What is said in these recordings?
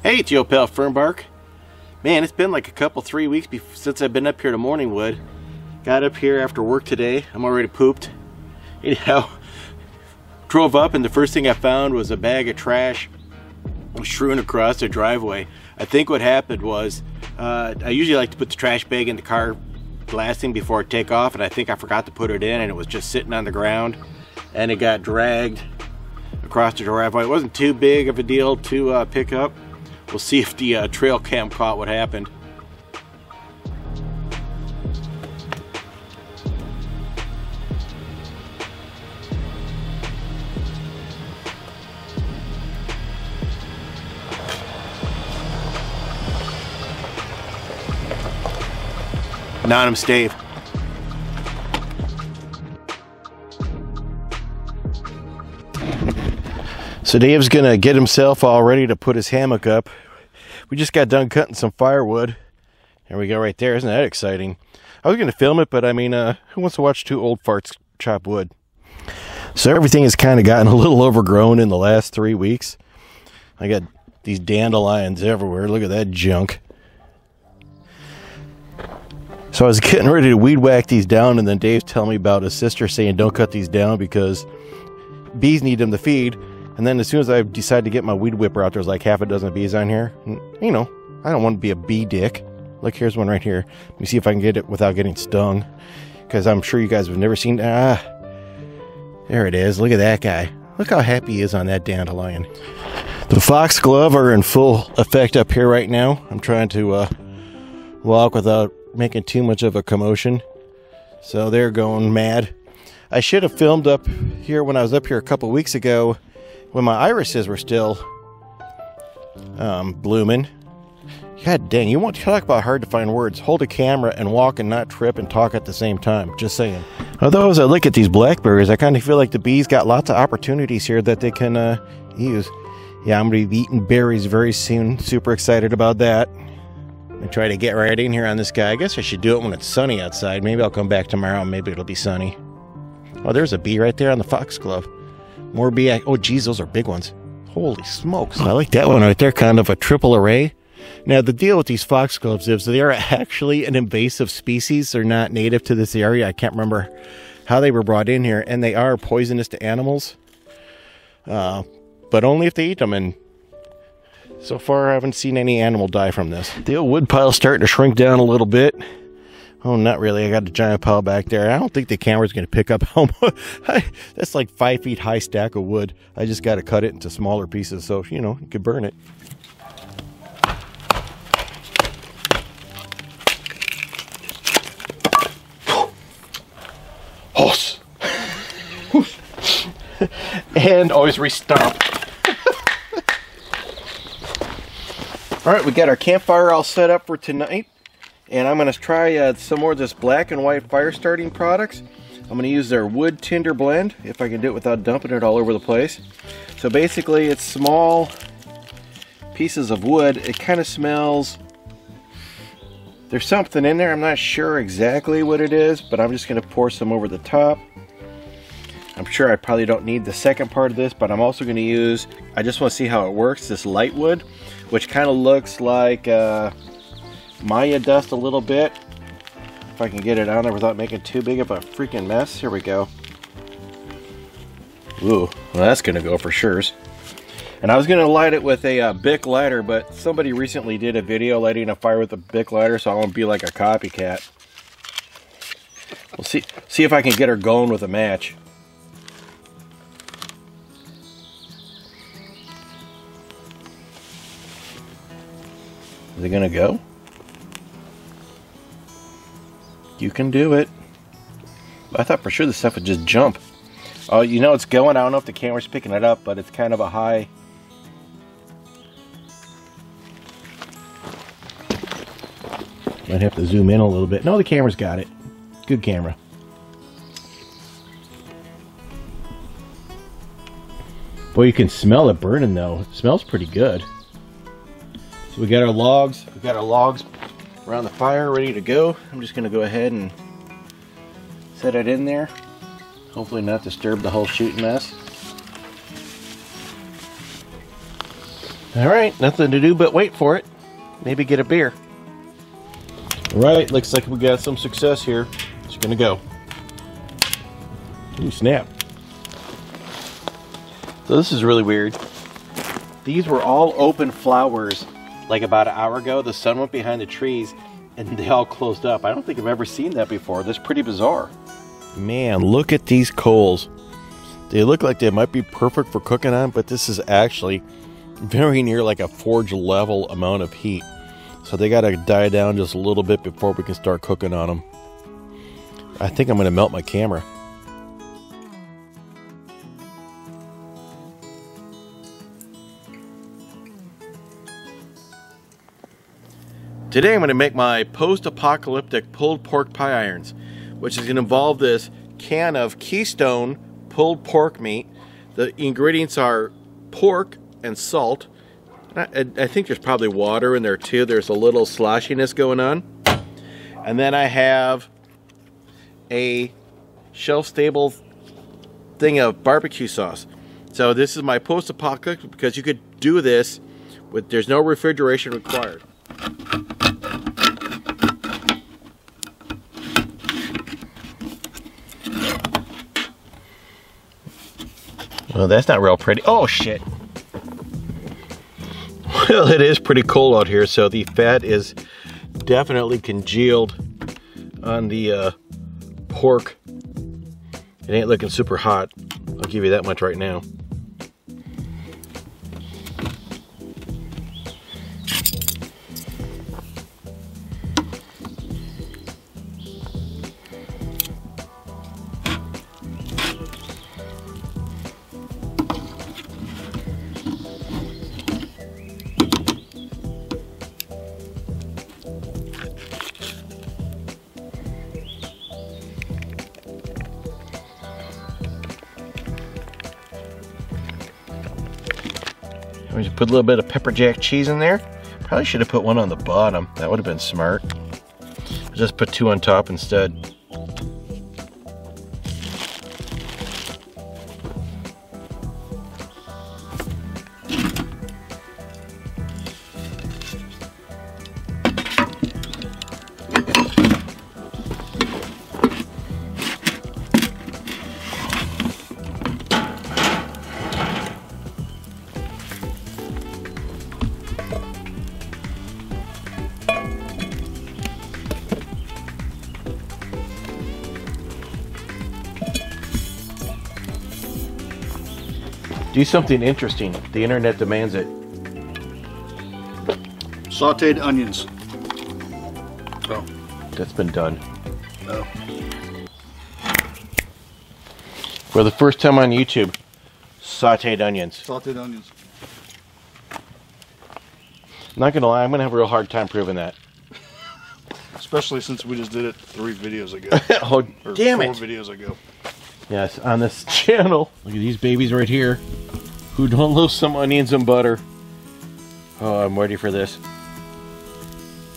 Hey, it's your pal Fernbark. Man, it's been like a couple, three weeks since I've been up here to Morningwood. Got up here after work today. I'm already pooped. Anyhow, drove up and the first thing I found was a bag of trash strewn across the driveway. I think what happened was, uh, I usually like to put the trash bag in the car blasting before I take off and I think I forgot to put it in and it was just sitting on the ground and it got dragged across the driveway. It wasn't too big of a deal to uh, pick up. We'll see if the uh, trail cam caught what happened. Anonymous Dave. So Dave's gonna get himself all ready to put his hammock up. We just got done cutting some firewood. There we go right there. Isn't that exciting? I was gonna film it, but I mean, uh, who wants to watch two old farts chop wood? So everything has kind of gotten a little overgrown in the last three weeks. I got these dandelions everywhere. Look at that junk. So I was getting ready to weed whack these down, and then Dave's telling me about his sister saying, Don't cut these down because bees need them to feed. And then as soon as I decided to get my weed whipper out, there's like half a dozen bees on here. And, you know, I don't want to be a bee dick. Look, here's one right here. Let me see if I can get it without getting stung. Because I'm sure you guys have never seen. Ah, there it is. Look at that guy. Look how happy he is on that dandelion. The foxglove are in full effect up here right now. I'm trying to uh, walk without making too much of a commotion. So they're going mad. I should have filmed up here when I was up here a couple weeks ago when my irises were still um, blooming. God dang, you want to talk about hard to find words. Hold a camera and walk and not trip and talk at the same time. Just saying. Although, as I look at these blackberries, I kind of feel like the bees got lots of opportunities here that they can uh, use. Yeah, I'm going to be eating berries very soon. Super excited about that. I try to get right in here on this guy. I guess I should do it when it's sunny outside. Maybe I'll come back tomorrow and maybe it'll be sunny. Oh, there's a bee right there on the foxglove. More bee. Oh, geez, those are big ones. Holy smokes. I like that one right there, kind of a triple array. Now, the deal with these foxgloves is they are actually an invasive species. They're not native to this area. I can't remember how they were brought in here, and they are poisonous to animals. Uh, but only if they eat them, and so far, I haven't seen any animal die from this. The old wood pile's starting to shrink down a little bit. Oh, not really. I got a giant pile back there. I don't think the camera's going to pick up how much. That's like five feet high stack of wood. I just got to cut it into smaller pieces so, you know, you could burn it. Horse. and always restomp. All right, we got our campfire all set up for tonight. And I'm going to try uh, some more of this black and white fire starting products. I'm going to use their wood tinder blend, if I can do it without dumping it all over the place. So basically it's small pieces of wood. It kind of smells, there's something in there. I'm not sure exactly what it is, but I'm just going to pour some over the top. I'm sure I probably don't need the second part of this, but I'm also going to use, I just want to see how it works, this light wood, which kind of looks like uh, Maya dust a little bit. If I can get it on there without making too big of a freaking mess. Here we go. Ooh, well that's to go for sure. And I was to light it with a uh, Bic lighter, but somebody recently did a video lighting a fire with a Bic lighter, so I won't be like a copycat. We'll see, see if I can get her going with a match. Is it gonna go? You can do it. I thought for sure the stuff would just jump. Oh, you know it's going. I don't know if the camera's picking it up, but it's kind of a high. Might have to zoom in a little bit. No, the camera's got it. Good camera. Boy, you can smell it burning though. It smells pretty good. So we got our logs, we got our logs around the fire ready to go. I'm just gonna go ahead and set it in there. Hopefully not disturb the whole shooting mess. All right, nothing to do but wait for it. Maybe get a beer. All right, looks like we got some success here. It's gonna go. Ooh, snap. So this is really weird. These were all open flowers like about an hour ago. The sun went behind the trees and they all closed up. I don't think I've ever seen that before. That's pretty bizarre. Man, look at these coals. They look like they might be perfect for cooking on, but this is actually very near like a forge level amount of heat. So they got to die down just a little bit before we can start cooking on them. I think I'm going to melt my camera. Today I'm going to make my post-apocalyptic pulled pork pie irons, which is going to involve this can of Keystone pulled pork meat. The ingredients are pork and salt. I, I think there's probably water in there too. There's a little sloshiness going on. And then I have a shelf-stable thing of barbecue sauce. So this is my post-apocalyptic because you could do this with there's no refrigeration required. Well, that's not real pretty. Oh, shit. Well, it is pretty cold out here, so the fat is definitely congealed on the uh, pork. It ain't looking super hot. I'll give you that much right now. Put a little bit of pepper jack cheese in there. Probably should have put one on the bottom. That would have been smart. Just put two on top instead. Do something interesting. The internet demands it. Sauteed onions. Oh, That's been done. oh. For the first time on YouTube, sauteed onions. Sauteed onions. Not gonna lie, I'm gonna have a real hard time proving that. Especially since we just did it three videos ago. oh, Or damn four it! videos ago. Yes, on this channel. Look at these babies right here who don't love some onions and butter. Oh, I'm ready for this.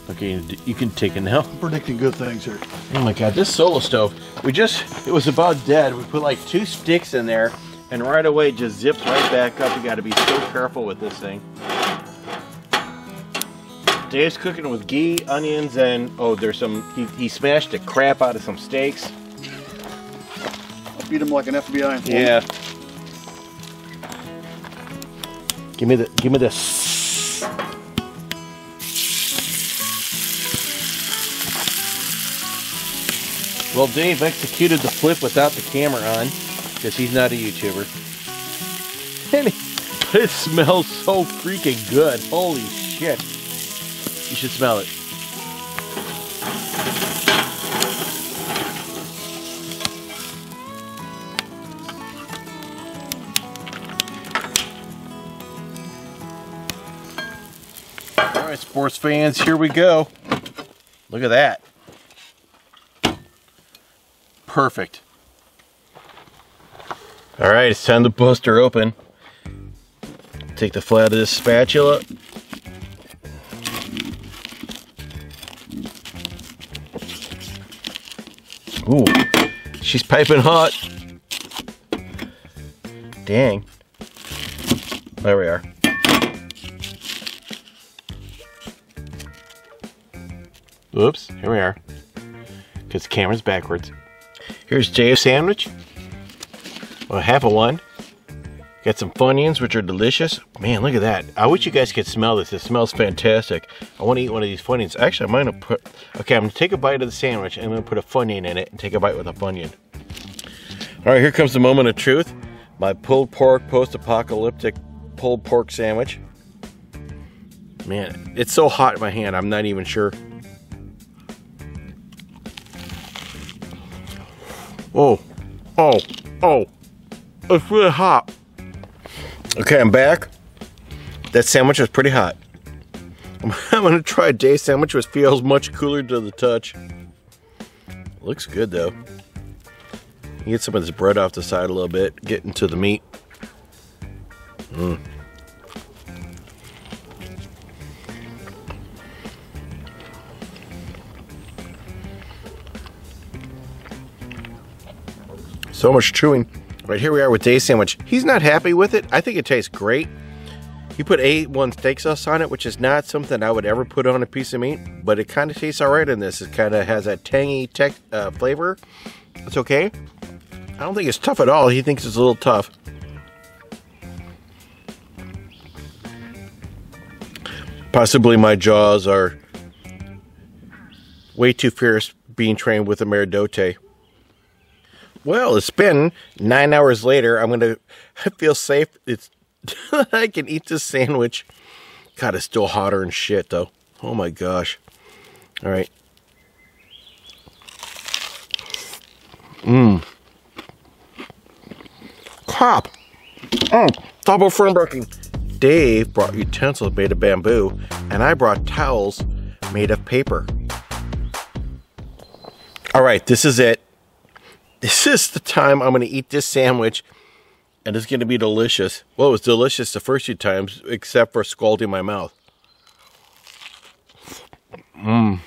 Okay, you can take it now. I'm predicting good things here. Oh my god, this solo stove. We just, it was about dead. We put like two sticks in there and right away it just zipped right back up. You gotta be so careful with this thing. Dave's cooking with ghee, onions, and oh, there's some, he, he smashed the crap out of some steaks. I'll beat him like an FBI informant. Yeah. Give me the, give me this. Well, Dave executed the flip without the camera on because he's not a YouTuber. And it smells so freaking good. Holy shit. You should smell it. Sports fans, here we go. Look at that. Perfect. All right, it's time to bust her open. Take the flat of this spatula. Ooh, she's piping hot. Dang. There we are. Oops, here we are. Because the camera's backwards. Here's Dave's sandwich. Well, half of one. Got some Funyuns, which are delicious. Man, look at that. I wish you guys could smell this. It smells fantastic. I want to eat one of these Funyuns. Actually, I'm going to put... Okay, I'm going to take a bite of the sandwich and I'm going to put a Funyun in it and take a bite with a Funyun. All right, here comes the moment of truth. My pulled pork post-apocalyptic pulled pork sandwich. Man, it's so hot in my hand, I'm not even sure. Oh, oh, oh, it's really hot. Okay, I'm back. That sandwich was pretty hot. I'm gonna try a day sandwich which feels much cooler to the touch. Looks good though. You Get some of this bread off the side a little bit, get into the meat. Mm. So much chewing. Right here we are with Dave's sandwich. He's not happy with it. I think it tastes great. He put A1 steak sauce on it, which is not something I would ever put on a piece of meat, but it kind of tastes all right in this. It kind of has that tangy tech, uh, flavor. It's okay. I don't think it's tough at all. He thinks it's a little tough. Possibly my jaws are way too fierce being trained with a Meridote. Well, it's been nine hours later. I'm gonna I feel safe. It's I can eat this sandwich. God, it's still hotter than shit though. Oh my gosh. All right. Mmm. Crap. Mm. Double firm breaking. Dave brought utensils made of bamboo, and I brought towels made of paper. All right, this is it. This is the time I'm going to eat this sandwich, and it's going to be delicious. Well, it was delicious the first few times, except for scalding my mouth. Mmm.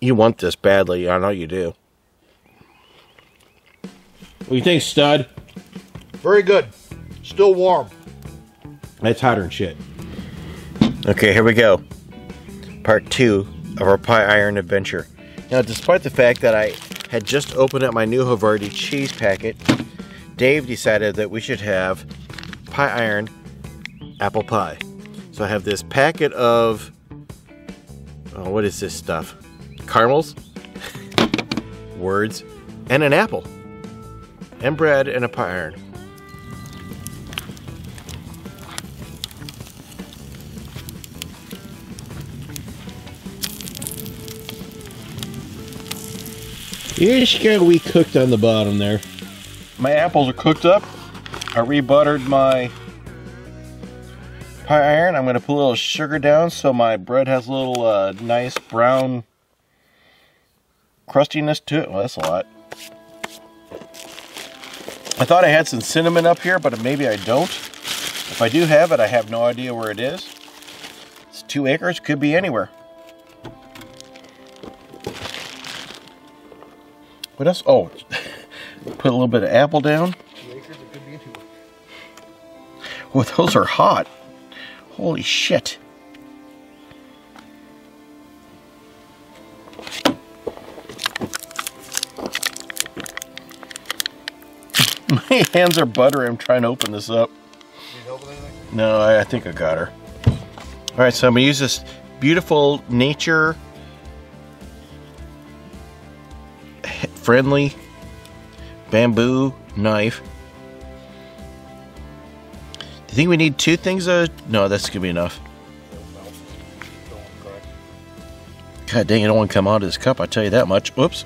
You want this badly. I know you do. What do you think, stud? Very good. Still warm. That's hotter than shit. Okay, here we go. Part two of our pie iron adventure. Now, despite the fact that I had just opened up my new Havarti cheese packet, Dave decided that we should have pie iron apple pie. So I have this packet of, oh, what is this stuff? Caramels, words, and an apple, and bread and a pie iron. Just got we cooked on the bottom there. My apples are cooked up. I rebuttered my pie iron. I'm going to put a little sugar down so my bread has a little uh, nice brown crustiness to it. Well, that's a lot. I thought I had some cinnamon up here, but maybe I don't. If I do have it, I have no idea where it is. It's two acres, could be anywhere. What else? Oh, put a little bit of apple down. Oh, those are hot. Holy shit. My hands are buttery. I'm trying to open this up. No, I, I think I got her. All right, so I'm gonna use this beautiful nature friendly bamboo knife. Do you think we need two things? Uh, no, that's gonna be enough. God dang, it don't want to come out of this cup, I tell you that much. Whoops.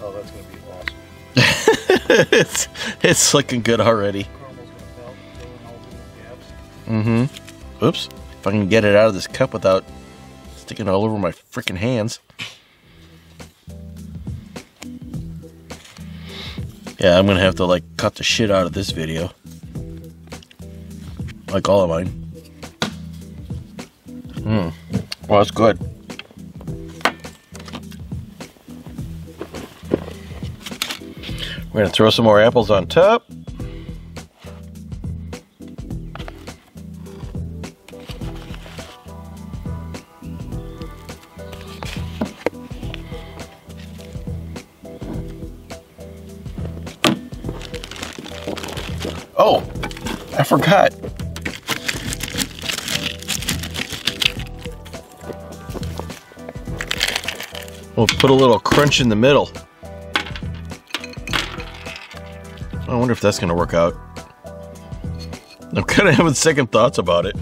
Oh, that's gonna be awesome. it's, it's looking good already. Caramel's gonna melt, fill in all the little gaps. Mm-hmm. Oops. If I can get it out of this cup without sticking all over my freaking hands. Yeah, I'm gonna have to like cut the shit out of this video. Like all of mine. Hmm. Well, that's good. We're gonna throw some more apples on top. Oh, I forgot. We'll put a little crunch in the middle. I wonder if that's gonna work out. I'm kind of having second thoughts about it.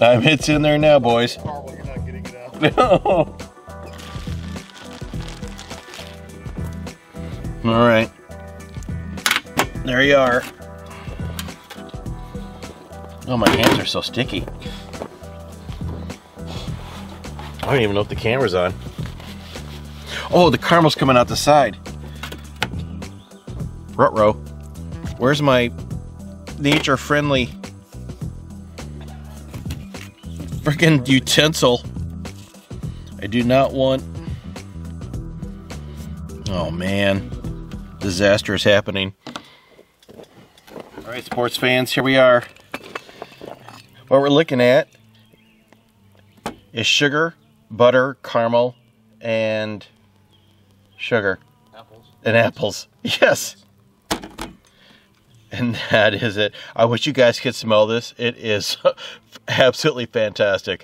I'm it's in there now, boys. Carl, you're not getting it out. No. All right. There you are. Oh, my hands are so sticky. I don't even know if the camera's on. Oh, the caramel's coming out the side. Rutro. Where's my nature friendly freaking utensil? I do not want. Oh man, disaster is happening. All right, sports fans, here we are. What we're looking at is sugar, butter, caramel, and sugar Apples. and apples. Yes. And that is it. I wish you guys could smell this. It is absolutely fantastic.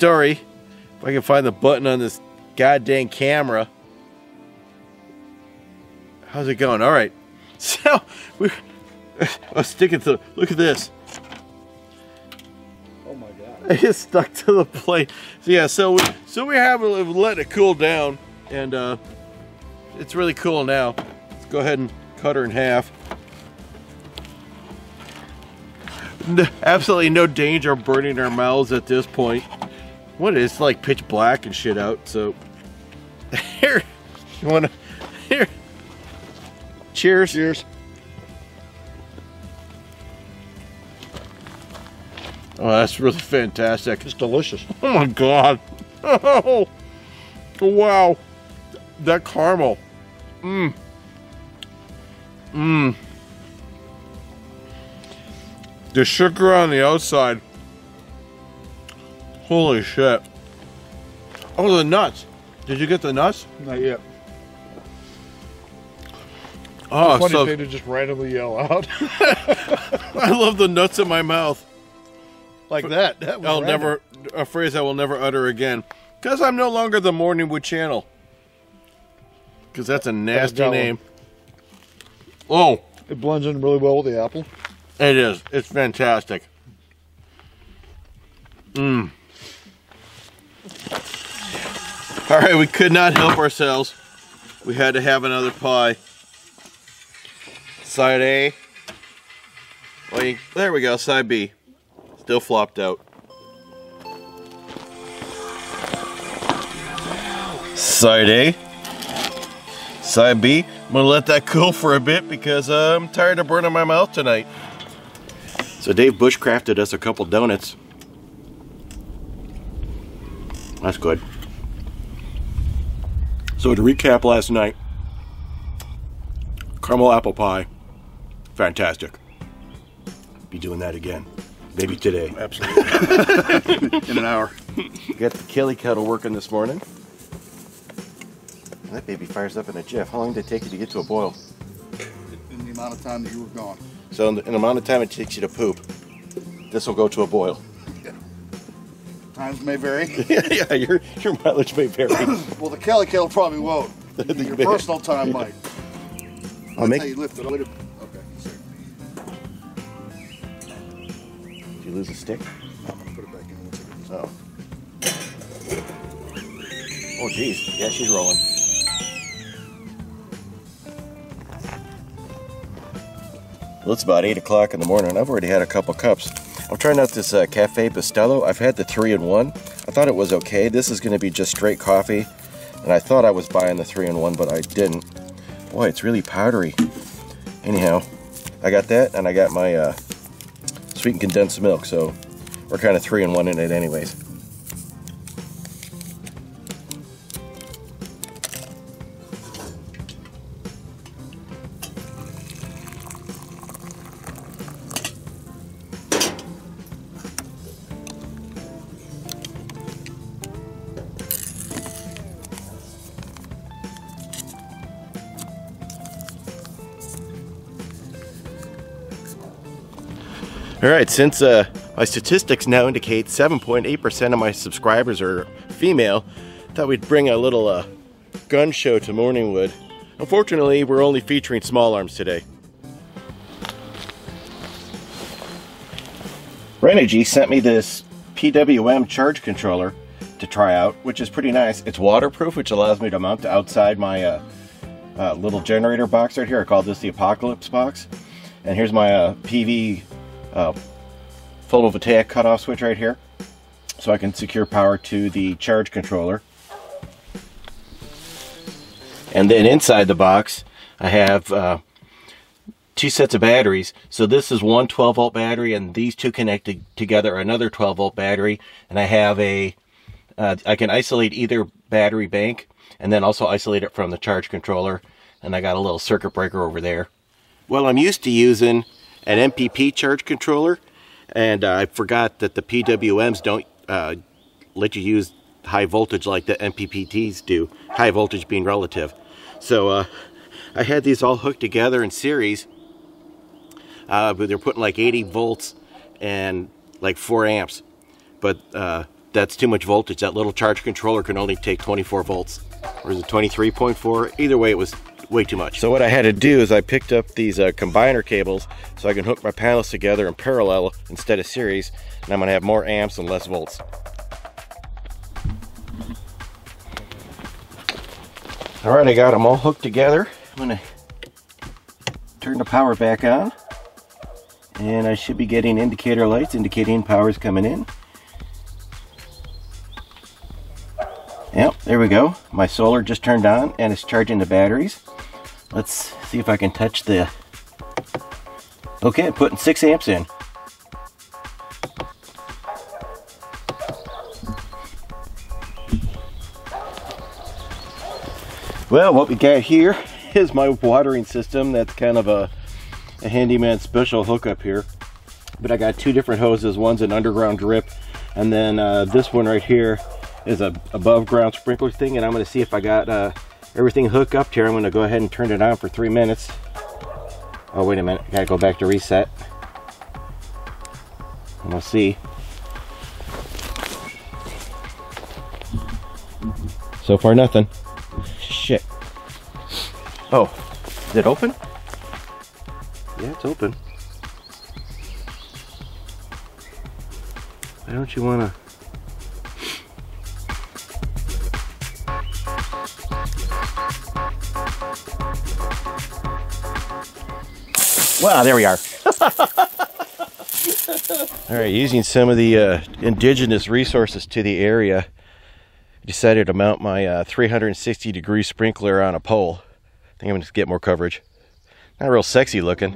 Story. If I can find the button on this goddamn camera. How's it going? All right. So we I was sticking to. Look at this. Oh my god. It is stuck to the plate. So yeah. So we so we have let it cool down, and uh, it's really cool now. Let's go ahead and cut her in half. No, absolutely no danger of burning our mouths at this point. What is it's like pitch black and shit out. So here, you wanna here. Cheers. Cheers. Oh, that's really fantastic. It's delicious. Oh my god. Oh, wow. That caramel. Mmm. Mmm. The sugar on the outside. Holy shit. Oh, the nuts. Did you get the nuts? Not yet. Oh, Funny so thing to just randomly yell out I love the nuts in my mouth. like that. That was I'll random. never a phrase I will never utter again. Because I'm no longer the Morningwood Channel. Because that's a nasty that one. name. Oh, It blends in really well with the apple. it is. It's fantastic. Mmm. All right, we could not help ourselves. We had to have another pie. Side A. There we go. Side B. Still flopped out. Side A. Side B. I'm gonna let that cool for a bit because uh, I'm tired of burning my mouth tonight. So Dave bushcrafted us a couple donuts. That's good. So to recap last night, caramel apple pie, fantastic. Be doing that again, maybe today. Absolutely. in an hour. Got the Kelly kettle working this morning. That baby fires up in a jiff. How long did it take you to get to a boil? In the amount of time that you were gone. So in the, in the amount of time it takes you to poop, this will go to a boil. Times may vary. yeah, your your mileage may vary. well, the Kelly Kettle probably won't. Your personal time might. I'll make. That's how you lift it. Wait a- Okay. Did you lose a stick? Put it back in. One second. Oh. Oh, geez. Yeah, she's rolling. Well, it's about 8 o'clock in the morning. I've already had a couple cups. I'm trying out this uh, Cafe Bustelo. I've had the 3 in 1. I thought it was okay. This is going to be just straight coffee. And I thought I was buying the 3 in 1, but I didn't. Boy, it's really powdery. Anyhow, I got that, and I got my uh, sweetened condensed milk, so we're kind of 3 in 1 in it, anyways. All right, since uh, my statistics now indicate 7.8% of my subscribers are female, I thought we'd bring a little uh, gun show to Morningwood. Unfortunately, we're only featuring small arms today. Renogy sent me this PWM charge controller to try out, which is pretty nice. It's waterproof, which allows me to mount outside my uh, uh, little generator box right here. I call this the Apocalypse box. And here's my uh, PV uh, photovoltaic cutoff switch right here so I can secure power to the charge controller. And then inside the box, I have uh, two sets of batteries. So this is one 12 volt battery and these two connected together another 12 volt battery. And I have a, uh, I can isolate either battery bank and then also isolate it from the charge controller. And I got a little circuit breaker over there. Well, I'm used to using an MPP charge controller, and uh, I forgot that the PWMs don't uh, let you use high voltage like the MPPTs do, high voltage being relative. So uh, I had these all hooked together in series, uh, but they're putting like 80 volts and like 4 amps. But uh, that's too much voltage. That little charge controller can only take 24 volts. Or is it 23.4? Either way, it was way too much. So what I had to do is I picked up these uh, combiner cables so I can hook my panels together in parallel instead of series, and I'm gonna have more amps and less volts. All right, I got them all hooked together. I'm gonna turn the power back on, and I should be getting indicator lights indicating power is coming in. Yep, there we go. My solar just turned on and it's charging the batteries. Let's see if I can touch the... Okay, putting 6 amps in. Well, what we got here is my watering system. That's kind of a, a handyman special hookup here. But I got two different hoses. One's an underground drip, and then uh, this one right here is a above ground sprinkler thing. And I'm going to see if I got uh, everything hooked up here. I'm going to go ahead and turn it on for three minutes. Oh, wait a minute. Got to go back to reset. And we'll see. So far, nothing. Shit. Oh, is it open? Yeah, it's open. Why don't you want to... Wow, there we are. All right, using some of the uh, indigenous resources to the area, I decided to mount my uh, 360 degree sprinkler on a pole. I think I'm gonna get more coverage. Not real sexy looking.